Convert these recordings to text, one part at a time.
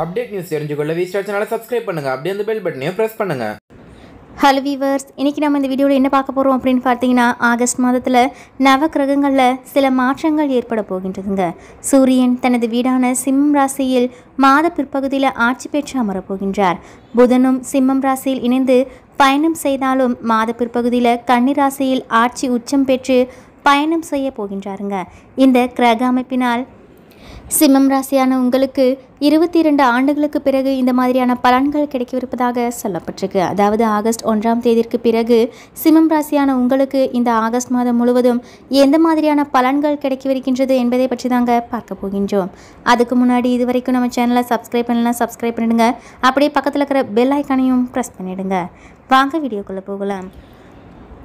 Update news தெரிஞ்சுக்கொள்ள V star சேனலை subscribe பண்ணுங்கள் அப்படியே அந்த பெல் பட்டனையும் ப்ரெஸ் பண்ணுங்கள் ஹலோ வீவர்ஸ் இன்றைக்கி நம்ம இந்த வீடியோவில் என்ன பார்க்க போகிறோம் அப்படின்னு பார்த்தீங்கன்னா ஆகஸ்ட் மாதத்தில் நவ கிரகங்களில் சில மாற்றங்கள் ஏற்பட போகின்றதுங்க. சூரியன் தனது வீடான சிம்மம் ராசியில் மாத பிற்பகுதியில் ஆட்சி பெற்று அமரப் போகின்றார். புதனும் சிம்மம் ராசியில் இணைந்து பயணம் செய்தாலும் மாத பிற்பகுதியில் கன்னி ராசியில் ஆட்சி உச்சம் பெற்று பயணம் செய்ய போகின்றாருங்க. இந்த கிரக அமைப்பினால் சிம்மம் ராசியான உங்களுக்கு இருபத்தி இரண்டு ஆண்டுகளுக்கு பிறகு இந்த மாதிரியான பலன்கள் கிடைக்கவிருப்பதாக சொல்லப்பட்டிருக்கு. அதாவது ஆகஸ்ட் ஒன்றாம் தேதிக்கு பிறகு சிம்மம் ராசியான உங்களுக்கு இந்த ஆகஸ்ட் மாதம் முழுவதும் எந்த மாதிரியான பலன்கள் கிடைக்கவிருக்கின்றது என்பதை பற்றி தாங்க பார்க்க போகின்றோம். அதுக்கு முன்னாடி இது வரைக்கும் நம்ம சேனலை சப்ஸ்கிரைப் பண்ணலாம் சப்ஸ்கிரைப் பண்ணிடுங்க. அப்படியே பக்கத்தில் இருக்கிற பெல் ஐக்கானையும் ப்ரெஸ் பண்ணிடுங்க. வாங்க வீடியோக்குள்ளே போகலாம்.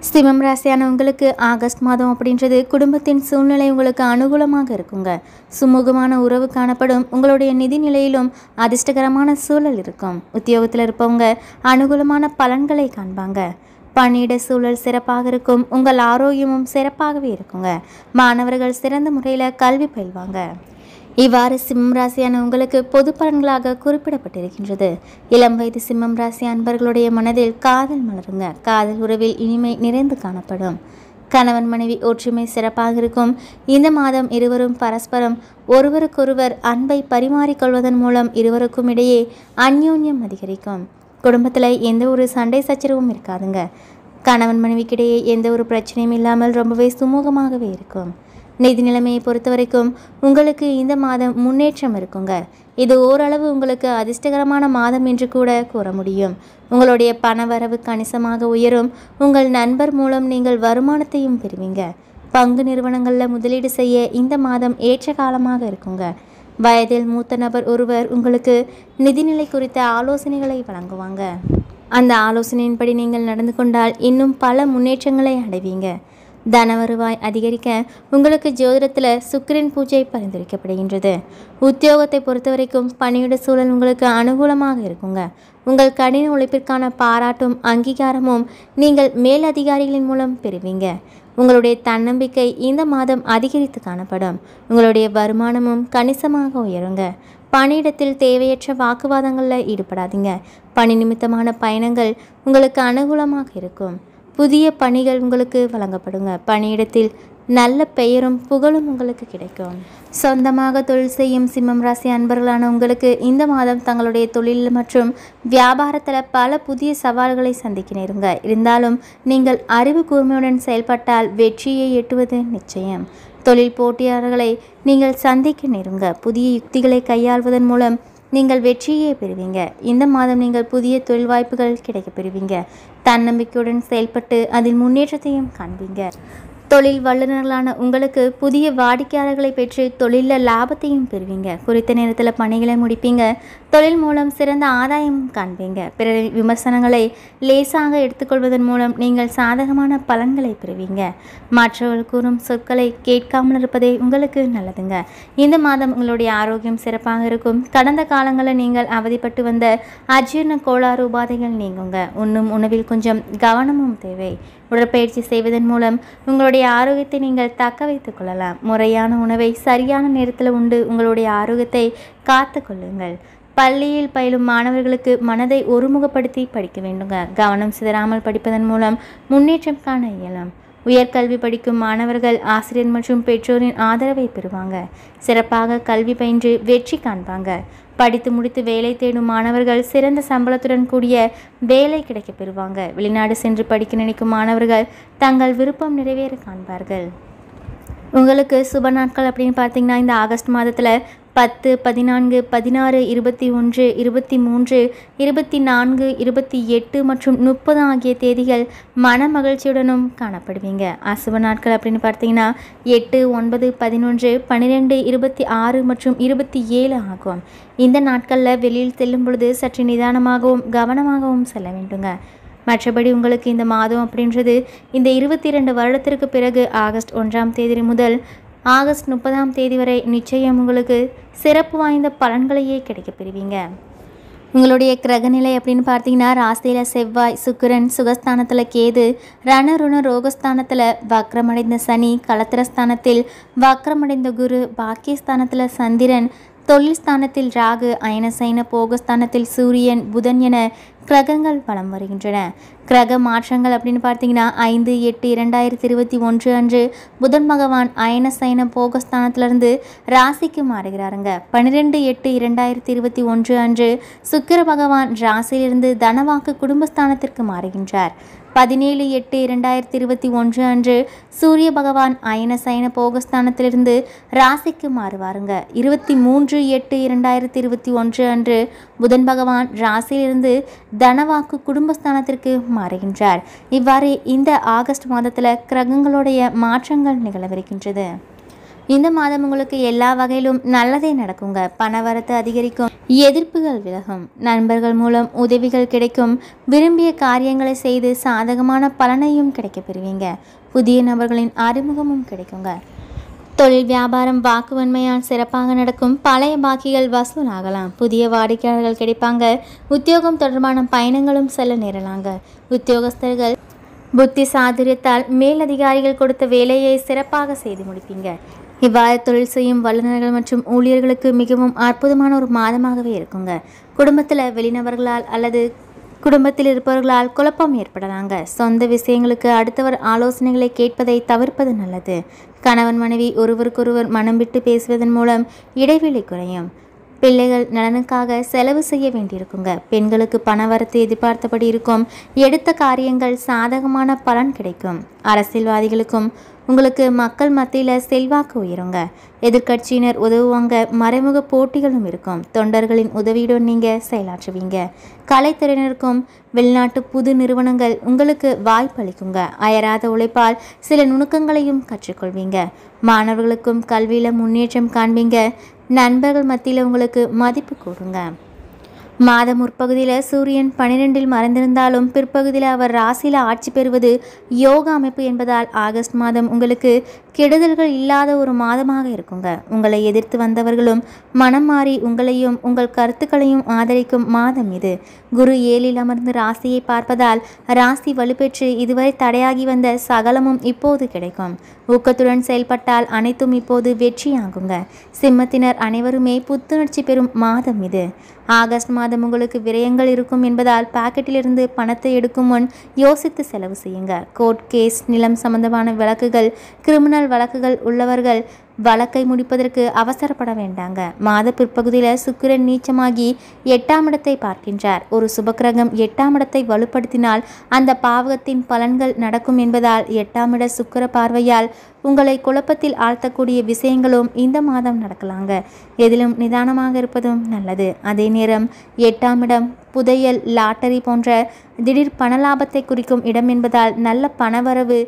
சிம்மம் ராசியான உங்களுக்கு ஆகஸ்ட் மாதம் அப்படின்றது குடும்பத்தின் சூழ்நிலை உங்களுக்கு அனுகூலமாக இருக்குங்க. சுமூகமான உறவு காணப்படும். உங்களுடைய நிதி நிலையிலும் அதிர்ஷ்டகரமான சூழல் இருக்கும். உத்தியோகத்தில் இருப்பவங்க அனுகூலமான பலன்களை காண்பாங்க. பணியிட சூழல் சிறப்பாக இருக்கும். உங்கள் ஆரோக்கியமும் சிறப்பாகவே இருக்குங்க. மாணவர்கள் சிறந்த முறையில் கல்வி பயில்வாங்க. இவ்வாறு சிம்மம் ராசியான உங்களுக்கு பொது பலன்களாக குறிப்பிடப்பட்டிருக்கின்றது. இளம் வயது சிம்மம் ராசி அன்பர்களுடைய மனதில் காதல் மலருங்க. காதல் உறவில் இனிமை நிறைந்து காணப்படும். கணவன் மனைவி ஒற்றுமை சிறப்பாக இருக்கும். இந்த மாதம் இருவரும் பரஸ்பரம் ஒருவருக்கொருவர் அன்பை பரிமாறிக்கொள்வதன் மூலம் இருவருக்கும் இடையே அந்யோன்யம் அதிகரிக்கும். குடும்பத்தில் எந்த ஒரு சண்டை சச்சரவும் இருக்காதுங்க. கணவன் மனைவிக்கிடையே எந்த ஒரு பிரச்சனையும் இல்லாமல் ரொம்பவே சுமூகமாகவே இருக்கும். நிதி நிலைமையை பொறுத்த வரைக்கும் உங்களுக்கு இந்த மாதம் முன்னேற்றம் இருக்குங்க. இது ஓரளவு உங்களுக்கு அதிர்ஷ்டகரமான மாதம் என்று கூட கூற முடியும். உங்களுடைய பணவரவு கணிசமாக உயரும். உங்கள் நண்பர் மூலம் நீங்கள் வருமானத்தையும் பெறுவீங்க. பங்கு நிறுவனங்களில் முதலீடு செய்ய இந்த மாதம் ஏற்ற காலமாக இருக்குங்க. வயதில் மூத்த நபர் ஒருவர் உங்களுக்கு நிதிநிலை குறித்த ஆலோசனைகளை வழங்குவாங்க. அந்த ஆலோசனையின்படி நீங்கள் நடந்து கொண்டால் இன்னும் பல முன்னேற்றங்களை அடைவீங்க. தன வருவாய் அதிகரிக்க உங்களுக்கு ஜோதிடத்தில் சுக்கிரன் பூஜை பரிந்துரைக்கப்படுகின்றது. உத்தியோகத்தை பொறுத்த வரைக்கும் பணியிட சூழல் உங்களுக்கு அனுகூலமாக இருக்குங்க. உங்கள் கடின உழைப்பிற்கான பாராட்டும் அங்கீகாரமும் நீங்கள் மேலதிகாரிகளின் மூலம் பெறுவீங்க. உங்களுடைய தன்னம்பிக்கை இந்த மாதம் அதிகரித்து காணப்படும். உங்களுடைய வருமானமும் கணிசமாக உயருங்க. பணியிடத்தில் தேவையற்ற வாக்குவாதங்களில் ஈடுபடாதீங்க. பணி நிமித்தமான பயணங்கள் உங்களுக்கு அனுகூலமாக இருக்கும். புதிய பணிகள் உங்களுக்கு வழங்கப்படுங்க. பணியிடத்தில் நல்ல பெயரும் புகழும் உங்களுக்கு கிடைக்கும். சொந்தமாக தொழில் செய்யும் சிம்மம் ராசி அன்பர்களான உங்களுக்கு இந்த மாதம் தங்களுடைய தொழில் மற்றும் வியாபாரத்தில் பல புதிய சவால்களை சந்திக்க நேருங்க. இருந்தாலும் நீங்கள் அறிவு கூர்மையுடன் செயல்பட்டால் வெற்றியை எட்டுவது நிச்சயம். தொழில் போட்டியாளர்களை நீங்கள் சந்திக்க நேருங்க. புதிய யுக்திகளை கையாள்வதன் மூலம் நீங்கள் வெற்றியே பெறுவீங்க. இந்த மாதம் நீங்கள் புதிய தொழில் வாய்ப்புகள் கிடைக்கப் பெறுவீங்க. தன்னம்பிக்கையுடன் செயல்பட்டு அதில் முன்னேற்றத்தையும் காண்பீங்க. தொழில் வல்லுநர்களான உங்களுக்கு புதிய வாடிக்கையாளர்களை பெற்று தொழிலில் லாபத்தையும் பெறுவீங்க. குறித்த நேரத்தில் பணிகளை முடிப்பீங்க. தொழில் மூலம் சிறந்த ஆதாயம் காண்பீங்க. பிற விமர்சனங்களை லேசாக எடுத்துக்கொள்வதன் மூலம் நீங்கள் சாதகமான பலன்களை பெறுவீங்க. மற்றவர்கள் கூறும் சொற்களை கேட்காமல் இருப்பதே உங்களுக்கு நல்லதுங்க. இந்த மாதம் உங்களுடைய ஆரோக்கியம் சிறப்பாக இருக்கும். கடந்த காலங்களில் நீங்கள் அவதிப்பட்டு வந்த அஜீர்ண கோளாறு உபாதைகள் நீங்குங்க. உண்ணும் உணவில் கொஞ்சம் கவனமும் தேவை. உடற்பயிற்சி செய்வதன் மூலம் உங்களுடைய ஆரோக்கியத்தை நீங்கள் தக்க வைத்துக் கொள்ளலாம். முறையான உணவை சரியான நேரத்தில் உண்டு உங்களுடைய ஆரோக்கியத்தை காத்து கொள்ளுங்கள். பள்ளியில் பயிலும் மாணவர்களுக்கு மனதை ஒருமுகப்படுத்தி படிக்க வேண்டுங்க. கவனம் சிதறாமல் படிப்பதன் மூலம் முன்னேற்றம் காண இயலும். உயர்கல்வி படிக்கும் மாணவர்கள் ஆசிரியர் மற்றும் பெற்றோரின் ஆதரவை பெறுவாங்க. சிறப்பாக கல்வி பயின்று வெற்றி காண்பாங்க. படித்து முடித்து வேலை தேடும் மாணவர்கள் சிறந்த சம்பளத்துடன் கூடிய வேலை கிடைக்க பெறுவாங்க. வெளிநாடு சென்று படிக்க நினைக்கும் மாணவர்கள் தங்கள் விருப்பம் நிறைவேற காண்பார்கள். உங்களுக்கு சுப நாட்கள் அப்படின்னு பார்த்தீங்கன்னா இந்த ஆகஸ்ட் மாதத்தில் பத்து பதினான்கு பதினாறு இருபத்தி ஒன்று இருபத்தி மூன்று இருபத்தி நான்கு இருபத்தி எட்டு மற்றும் முப்பது ஆகிய தேதிகள் மன மகிழ்ச்சியுடனும் காணப்படுவீங்க. அசுப நாட்கள் அப்படின்னு பார்த்தீங்கன்னா எட்டு ஒன்பது பதினொன்று பன்னிரெண்டு இருபத்தி ஆறு மற்றும் இருபத்தி ஏழு ஆகும். இந்த நாட்களில் வெளியில் செல்லும் பொழுது சற்று நிதானமாகவும் கவனமாகவும் செல்ல வேண்டுங்க. மற்றபடி உங்களுக்கு இந்த மாதம் அப்படின்றது இந்த இருபத்தி ரெண்டு வருடத்திற்கு பிறகு ஆகஸ்ட் ஒன்றாம் தேதி முதல் ஆகஸ்ட் முப்பதாம் தேதி வரை நிச்சயம் உங்களுக்கு சிறப்பு வாய்ந்த பலன்களையே கிடைக்க பெறுவீங்க. உங்களுடைய கிரகநிலை அப்படின்னு பார்த்தீங்கன்னா ராசியில் செவ்வாய் சுக்கிரன் சுகஸ்தானத்தில் கேது ரணருண ரோகஸ்தானத்தில் வக்ரமடைந்த சனி கலத்திரஸ்தானத்தில் வக்ரமடைந்த குரு பாக்கியஸ்தானத்தில் சந்திரன் தொழில் ஸ்தானத்தில் ராகு அயனசைன போகஸ்தானத்தில் சூரியன் புதன் என கிரகங்கள் வலம் வருகின்றன. கிரக மாற்றங்கள் அப்படின்னு பார்த்தீங்கன்னா ஐந்து எட்டு இரண்டாயிரத்தி இருபத்தி ஒன்று அன்று புதன் பகவான் அயன சைன போகஸ்தானத்திலிருந்து ராசிக்கு மாறுகிறாருங்க. பன்னிரெண்டு எட்டு இரண்டாயிரத்தி இருபத்தி ஒன்று அன்று சுக்கிர பகவான் ராசியிலிருந்து தனவாக்கு குடும்பஸ்தானத்திற்கு மாறுகின்றார். பதினேழு எட்டு இரண்டாயிரத்தி இருபத்தி ஒன்று அன்று சூரிய பகவான் அயன சயன போகஸ்தானத்திலிருந்து ராசிக்கு மாறுவாருங்க. இருபத்தி மூன்று எட்டு இரண்டாயிரத்தி இருபத்தி ஒன்று அன்று புதன் பகவான் ராசியிலிருந்து தனவாக்கு குடும்பஸ்தானத்திற்கு மாறுகின்றார். இவ்வாறு இந்த ஆகஸ்ட் மாதத்தில் கிரகங்களுடைய மாற்றங்கள் நிகழவிருக்கின்றது. இந்த மாதம் உங்களுக்கு எல்லா வகையிலும் நல்லதே நடக்குங்க. பணவரத்து அதிகரிக்கும். எதிர்ப்புகள் விலகும். நண்பர்கள் மூலம் உதவிகள் கிடைக்கும். விரும்பிய காரியங்களை செய்து சாதகமான பலனையும் கிடைக்க பெறுவீங்க. புதிய நபர்களின் அறிமுகமும் கிடைக்குங்க. தொழில் வியாபாரம் வாக்குவன்மையால் சிறப்பாக நடக்கும். பழைய பாக்கிகள் வசூலாகலாம். புதிய வாடிக்கையாளர்கள் கிடைப்பாங்க. உத்தியோகம் தொடர்பான பயணங்களும் செல்ல நேரலாங்க. உத்தியோகஸ்தர்கள் புத்தி சாதுரியத்தால் மேலதிகாரிகள் கொடுத்த வேலையை சிறப்பாக செய்து முடிப்பீங்க. இவ்வாறு தொழில் செய்யும் வல்லுநர்கள் மற்றும் ஊழியர்களுக்கு மிகவும் அற்புதமான ஒரு மாதமாகவே இருக்குங்க. குடும்பத்தில் வெளிநபர்களால் அல்லது குடும்பத்தில் இருப்பவர்களால் குழப்பம் ஏற்படலாங்க. சொந்த விஷயங்களுக்கு அடுத்தவர் ஆலோசனைகளை கேட்பதை தவிர்ப்பது நல்லது. கணவன் மனைவி ஒருவருக்கொருவர் மனம் விட்டு பேசுவதன் மூலம் இடைவெளி குறையும். பிள்ளைகள் நலனுக்காக செலவு செய்ய வேண்டியிருக்குங்க. பெண்களுக்கு பணவரத்து எதிர்பார்த்தபடி இருக்கும். எடுத்த காரியங்கள் சாதகமான பலன் கிடைக்கும். அரசியல்வாதிகளுக்கும் உங்களுக்கு மக்கள் மத்தியில் செல்வாக்கு உயருங்க. எதிர்க்கட்சியினர் உதவுவாங்க. மறைமுக போட்டிகளும் இருக்கும். தொண்டர்களின் உதவியுடன் நீங்கள் செயலாற்றுவீங்க. கலைத்துறையினருக்கும் வெளிநாட்டு புது நிறுவனங்கள் உங்களுக்கு வாய்ப்பளிக்குங்க அயராத உழைப்பால் சில நுணுக்கங்களையும் கற்றுக்கொள்வீங்க. மாணவர்களுக்கும் கல்வியில் முன்னேற்றம் காண்பீங்க. நண்பர்கள் மத்தியில் உங்களுக்கு மதிப்பு கூடுங்க. மாத முற்பகுதியில் சூரியன் பன்னிரெண்டில் மறைந்திருந்தாலும் பிற்பகுதியில் அவர் ராசியில் ஆட்சி பெறுவது யோக அமைப்பு என்பதால் ஆகஸ்ட் மாதம் உங்களுக்கு கெடுதல்கள் இல்லாத ஒரு மாதமாக இருக்குங்க. உங்களை எதிர்த்து வந்தவர்களும் மனம் மாறி உங்களையும் உங்கள் கருத்துக்களையும் ஆதரிக்கும் மாதம் இது. குரு ஏழில் அமர்ந்து ராசியை பார்ப்பதால் ராசி வலுப்பெற்று இதுவரை தடையாகி வந்த சகலமும் இப்போது கிடைக்கும். ஊக்கத்துடன் செயல்பட்டால் அனைத்தும் இப்போது வெற்றியாகுங்க. சிம்மத்தினர் அனைவருமே புத்துணர்ச்சி பெறும் மாதம் இது. ஆகஸ்ட் மாதம் உங்களுக்கு விரயங்கள் இருக்கும் என்பதால் பாக்கெட்டிலிருந்து பணத்தை எடுக்கும் முன் யோசித்து செலவு செய்யுங்க. கோர்ட் கேஸ் நிலம் சம்பந்தமான வழக்குகள் கிரிமினல் வழக்குகள் உள்ளவர்கள் வழக்கை முடிப்பதற்கு அவசரப்பட வேண்டாங்க. மாத பிற்பகுதியில் சுக்கிரன் நீச்சமாகி எட்டாம் இடத்தை பார்க்கின்றார். ஒரு சுபக்கிரகம் எட்டாம் இடத்தை வலுப்படுத்தினால் அந்த பாவகத்தின் பலன்கள் நடக்கும் என்பதால் எட்டாம் இட சுக்கிர பார்வையால் உங்களை குழப்பத்தில் ஆழ்த்தக்கூடிய விஷயங்களும் இந்த மாதம் நடக்கலாங்க. எதிலும் நிதானமாக இருப்பதும் நல்லது. அதே நேரம் எட்டாம் இடம் புதையல் லாட்டரி போன்ற திடீர் பண லாபத்தை குறிக்கும் இடம் என்பதால் நல்ல பணவரவு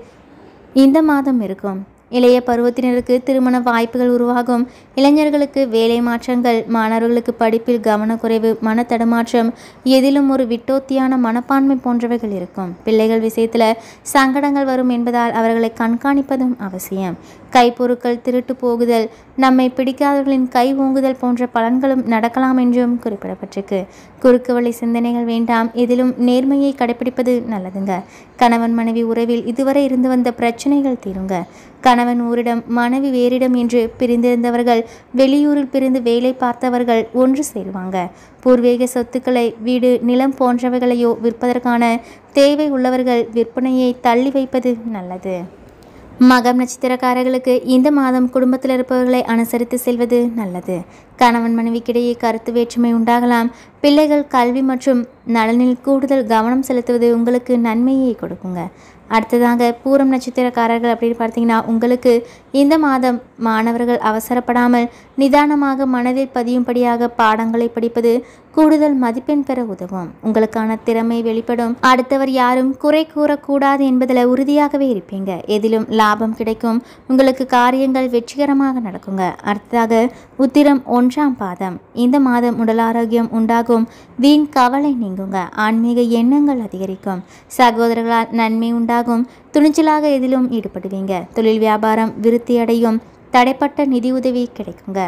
இந்த மாதம் இருக்கும். இளைய பருவத்தினருக்கு திருமண வாய்ப்புகள் உருவாகும். இளைஞர்களுக்கு வேலை மாற்றங்கள் மாணவர்களுக்கு படிப்பில் கவனக்குறைவு மன தடுமாற்றம் எதிலும் ஒரு விட்டோத்தியான மனப்பான்மை போன்றவைகள் இருக்கும். பிள்ளைகள் விஷயத்தில் சங்கடங்கள் வரும் என்பதால் அவர்களை கண்காணிப்பதும் அவசியம். கைப்பொருட்கள் திருட்டு போகுதல் நம்மை பிடிக்காதவர்களின் கை ஓங்குதல் போன்ற பலன்களும் நடக்கலாம் என்றும் குறிப்பிடப்பட்டிருக்கு. குறுக்கு வழி சிந்தனைகள் வேண்டாம் எதிலும் நேர்மையை கடைபிடிப்பது நல்லதுங்க. கணவன் மனைவி உறவில் இதுவரை இருந்து வந்த பிரச்சனைகள் தீருங்க. கணவன் ஊரிடம் மனைவி வேறிடம் என்று பிரிந்திருந்தவர்கள் வெளியூரில் பிரிந்து வேலை பார்த்தவர்கள் ஒன்று சேருவாங்க. பூர்வீக சொத்துக்களை வீடு நிலம் போன்றவைகளையோ விற்பதற்கான தேவை உள்ளவர்கள் விற்பனையை தள்ளி வைப்பது நல்லது. மகம் நட்சத்திரக்காரர்களுக்கு இந்த மாதம் குடும்பத்தில் இருப்பவர்களை அனுசரித்து செல்வது நல்லது. கணவன் மனைவிக்கிடையே கருத்து வேற்றுமை உண்டாகலாம். பிள்ளைகள் கல்வி மற்றும் நலனில் கூடுதல் கவனம் செலுத்துவது உங்களுக்கு நன்மையை கொடுக்குங்க. அடுத்ததாக பூரம் நட்சத்திரக்காரர்கள் அப்படின்னு பார்த்தீங்கன்னா உங்களுக்கு இந்த மாதம் மாணவர்கள் அவசரப்படாமல் நிதானமாக மனதில் பதியும்படியாக பாடங்களை படிப்பது கூடுதல் மதிப்பெண் பெற உதவும். உங்களுக்கான திறமை வெளிப்படும். அடுத்தவர் யாரும் குறை கூறக்கூடாது என்பதில் உறுதியாகவே இருப்பீங்க. எதிலும் லாபம் கிடைக்கும். உங்களுக்கு காரியங்கள் வெற்றிகரமாக நடக்குங்க. அடுத்ததாக உத்திரம் ஒன்றாம் பாதம். இந்த மாதம் உடல் ஆரோக்கியம் உண்டாகும். வீண் கவலை நீங்குங்க. ஆன்மீக எண்ணங்கள் அதிகரிக்கும். சகோதரர்களால் நன்மை உண்டாகும் துணிச்சலாக எதிலும் ஈடுபடுவீங்க. தொழில் வியாபாரம் விருத்தி அடையும். தடைப்பட்ட நிதி உதவி கிடைக்குங்க.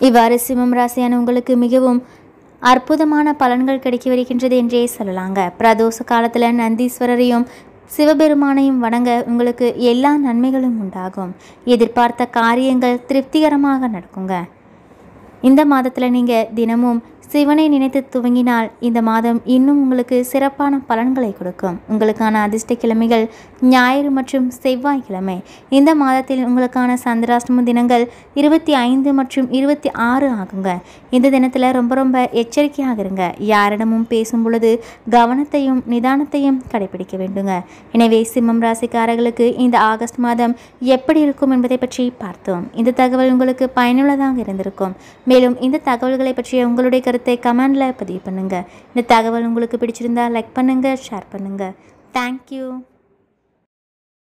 இவ்வாறு சிம்மம் ராசியான உங்களுக்கு மிகவும் அற்புதமான பலன்கள் கிடைக்கி வருகின்றது என்றே சொல்லலாங்க. பிரதோஷ காலத்தில் நந்தீஸ்வரரையும் சிவபெருமானையும் வணங்க உங்களுக்கு எல்லா நன்மைகளும் உண்டாகும். எதிர்பார்த்த காரியங்கள் திருப்திகரமாக நடக்குங்க. இந்த மாதத்தில் நீங்கள் தினமும் சிவனை நினைத்து துவங்கினால் இந்த மாதம் இன்னும் உங்களுக்கு சிறப்பான பலன்களை கொடுக்கும். உங்களுக்கான அதிர்ஷ்ட கிழமைகள் ஞாயிறு மற்றும் செவ்வாய்க்கிழமை. இந்த மாதத்தில் உங்களுக்கான சந்திராஷ்டம தினங்கள் இருபத்தி ஐந்து மற்றும் இருபத்தி ஆறு ஆகுங்க. இந்த தினத்தில் ரொம்ப ரொம்ப எச்சரிக்கையாக இருங்க. யாரிடமும் பேசும் பொழுது கவனத்தையும் நிதானத்தையும் கடைபிடிக்க வேண்டுங்க. எனவே சிம்மம் ராசிக்காரர்களுக்கு இந்த ஆகஸ்ட் மாதம் எப்படி இருக்கும் என்பதை பற்றி பார்த்தோம். இந்த தகவல் உங்களுக்கு பயனுள்ளதாக இருந்திருக்கும். மேலும் இந்த தகவல்களை பற்றிய உங்களுடைய கருத்தை கமெண்டில் பதிவு பண்ணுங்கள் இந்த தகவல் உங்களுக்கு பிடிச்சிருந்தா லைக் பண்ணுங்கள் ஷேர் பண்ணுங்கள் தேங்க்யூ